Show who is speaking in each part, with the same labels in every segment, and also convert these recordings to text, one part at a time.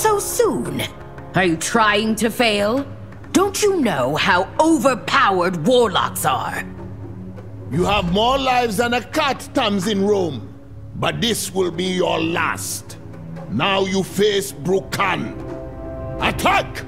Speaker 1: so soon? Are you trying to fail? Don't you know how overpowered warlocks are?
Speaker 2: You have more lives than a cat Tamsin Roame. But this will be your last. Now you face Bru'kan. Attack!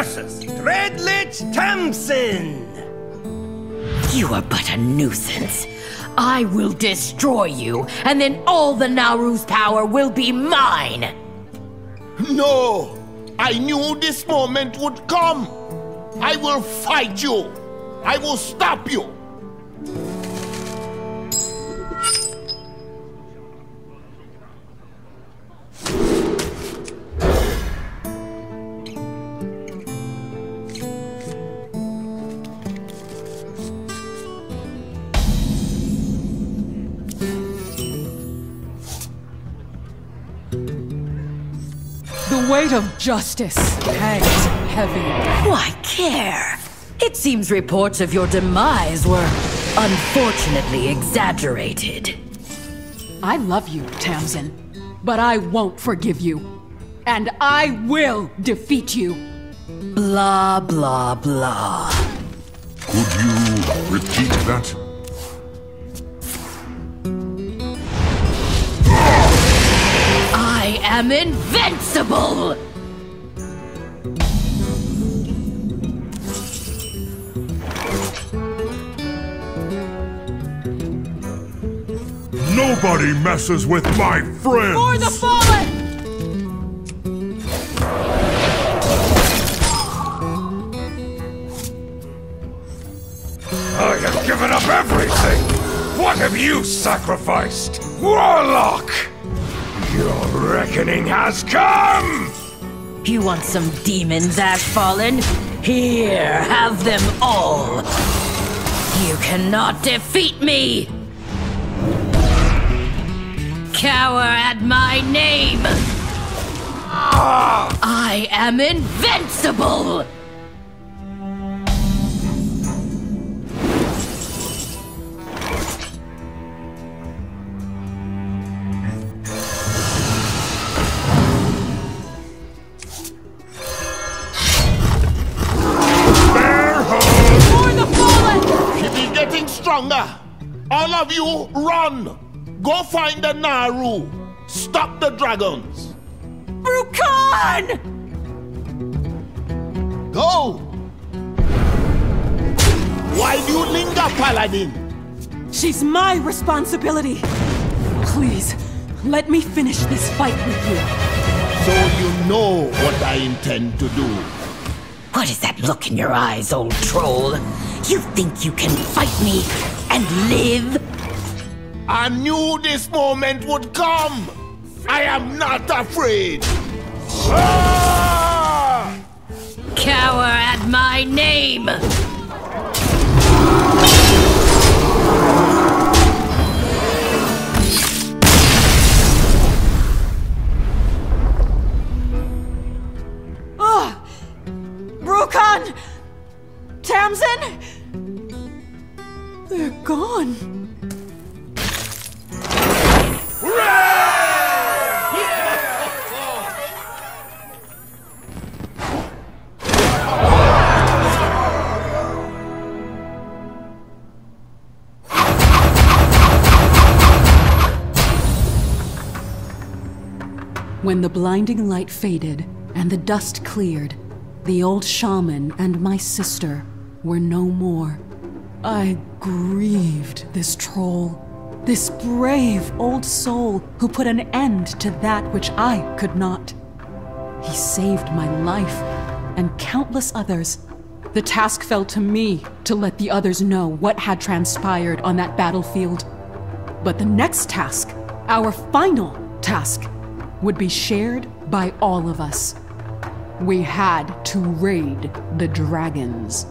Speaker 3: Versus Dreadlich Tamsin.
Speaker 1: You are but a nuisance. I will destroy you, and then all the Naaru's power will be mine!
Speaker 2: No! I knew this moment would come! I will fight you! I will stop you!
Speaker 4: Weight of justice hangs heavy.
Speaker 1: Why care? It seems reports of your demise were unfortunately exaggerated.
Speaker 4: I love you, Tamsin, but I won't forgive you. And I will defeat you.
Speaker 1: Blah, blah, blah.
Speaker 5: Could you repeat that?
Speaker 1: I am invincible!
Speaker 5: Nobody messes with my friends!
Speaker 4: For the fallen!
Speaker 3: I have given up everything. What have you sacrificed? Warlock! Reckoning has come!
Speaker 1: You want some demons, Ashfallen? Here, have them all! You cannot defeat me! Cower at my name! Ah! I am invincible!
Speaker 2: Stronger. All of you, run! Go find the Naaru. Stop the dragons.
Speaker 1: Bru'kan!
Speaker 2: Go! Why do you linger, Paladin?
Speaker 4: She's my responsibility. Please, let me finish this fight with you.
Speaker 2: So you know what I intend to do.
Speaker 1: What is that look in your eyes, old troll? You think you can fight me and live?
Speaker 2: I knew this moment would come. I am not afraid. Ah!
Speaker 1: Cower at my name!
Speaker 4: Bru'kan! Tamsin! They're gone. When the blinding light faded and the dust cleared, the old shaman and my sister were no more. I grieved this troll, this brave old soul who put an end to that which I could not. He saved my life and countless others. The task fell to me to let the others know what had transpired on that battlefield. But the next task, our final task, would be shared by all of us. We had to raid the dragons.